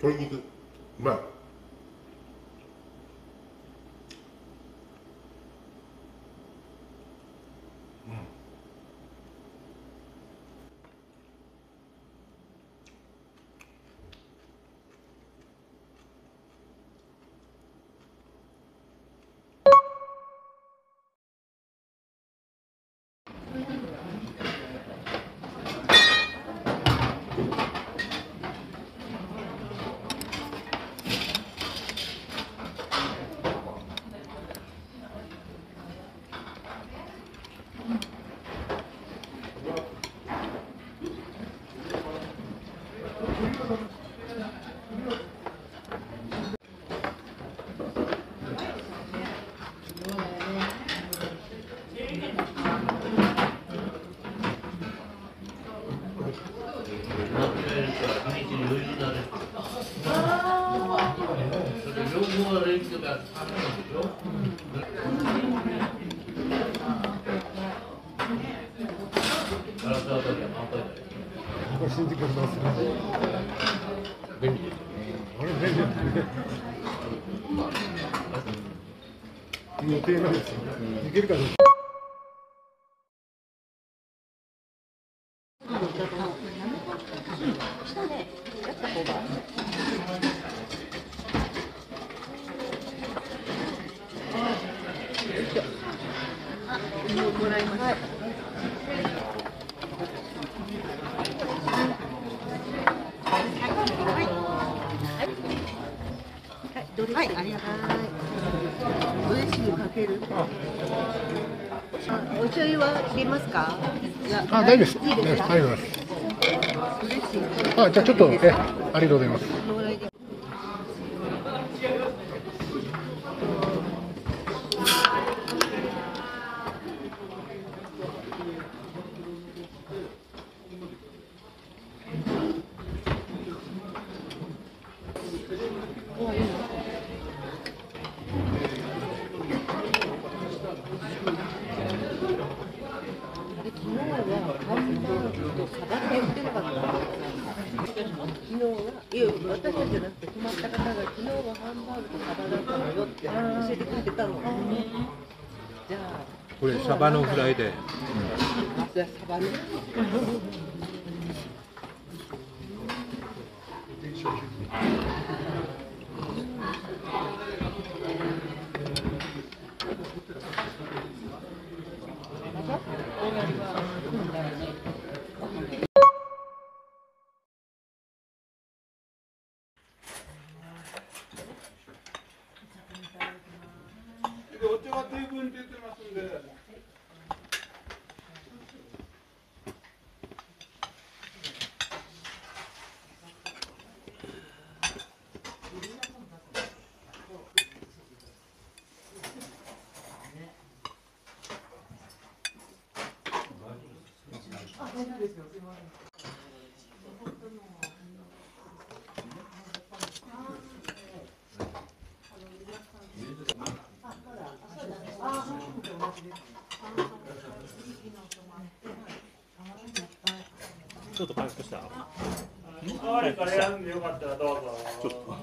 鶏肉。うまい。これ新宿のバス便利。あれ便利。だね予定なん。ですよ行けるかどうかもらいます。はい、ありがとうございます。ドレッシングかける。あお醤油は入れますか？あ大丈夫です。大丈夫です。あじゃあちょっとえありがとうございますこのぐらいで昨日はハンバーグとサバが売ってなかった昨日はいや私たちじゃなくて泊まった方が昨日はハンバーグとサバだったのよって教えてくれてたのじゃあこれサバのフライでじゃあサバねお茶すんで。ちょっと回復したはい、カレーあるんでよかったらどうぞ。ちょっと。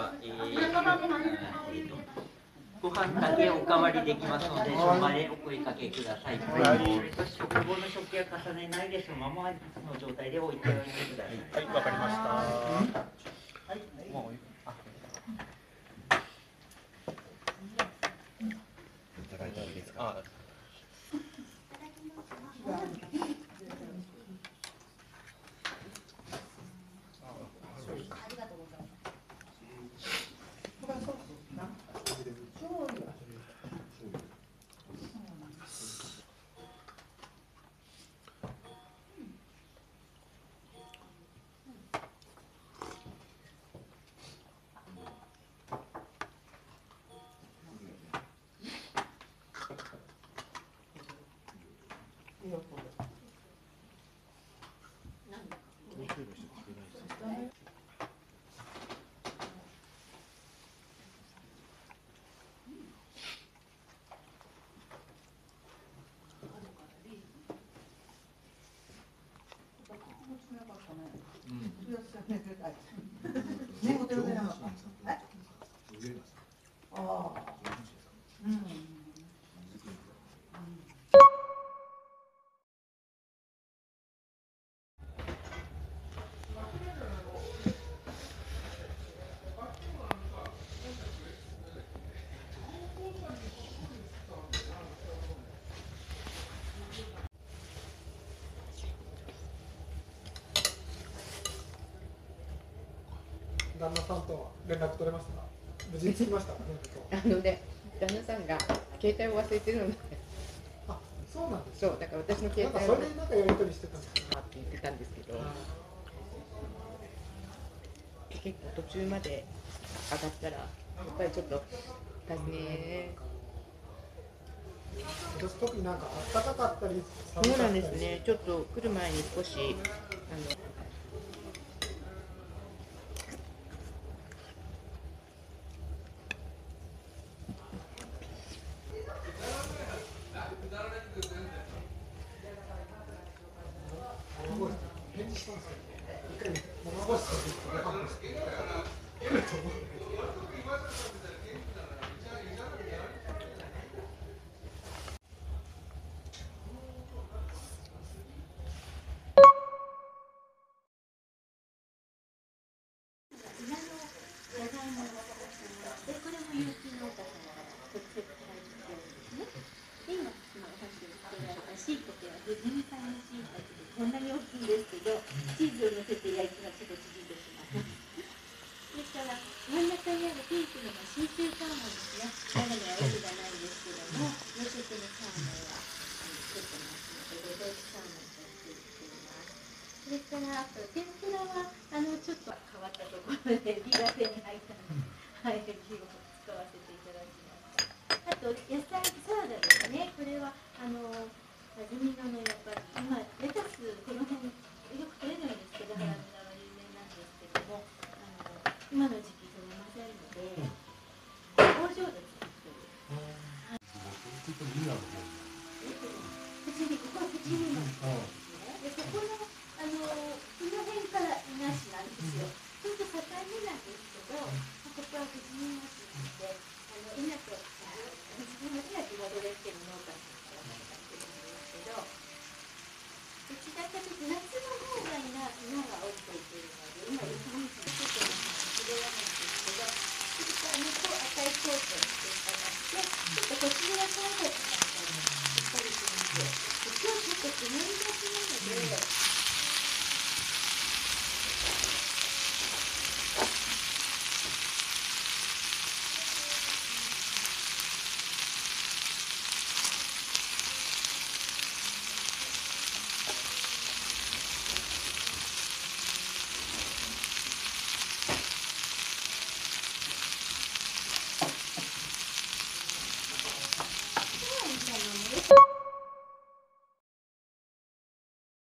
は、えー、ご飯だけおかわりできますので、その場でお声かけください。そして食後の食器は重ねないで、そのままの状態で置いておいてください。はい、わかりました。なかったね。っ。なかった。ああ。旦那さんとは連絡取れました？か無事に着きましたかあのね旦那さんが携帯を忘れてるので。あそうなんですそうだから私の携なんか帯をねそれでなんかやり取りしてたんですけどって言ってたんですけど結構途中まで上がったらやっぱりちょっと大変。私特になんか暖かかったり寒そうなんですね。ちょっと来る前に少しあの返事したんですよ一回生放送で生放送で来ると思うでこれも有機農家さんから直接配布してるんですね。で今今お箸につけられたシートではデニムさんのシートでこん。なに大きいですけどチーズを乗せて焼いたらちょっと縮んでしまう。それから真ん中にあるピンクのが真鍮サーモンですね。長野は奥がないんですけども、養殖のサーモンはあの作ってますので、ご当地サーモンとして売っています。なと天ぷらはあのちょっと変わったところで火が手に入ったので、はい、火を使わせていただきました。あと野菜サラダですね。これはあの安曇野のやっぱり今レタスこの辺よく取れないんですけど、原村は有名なんですけども、あの今の時期どちらかというと夏